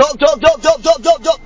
Don't! top, top, top, top, top.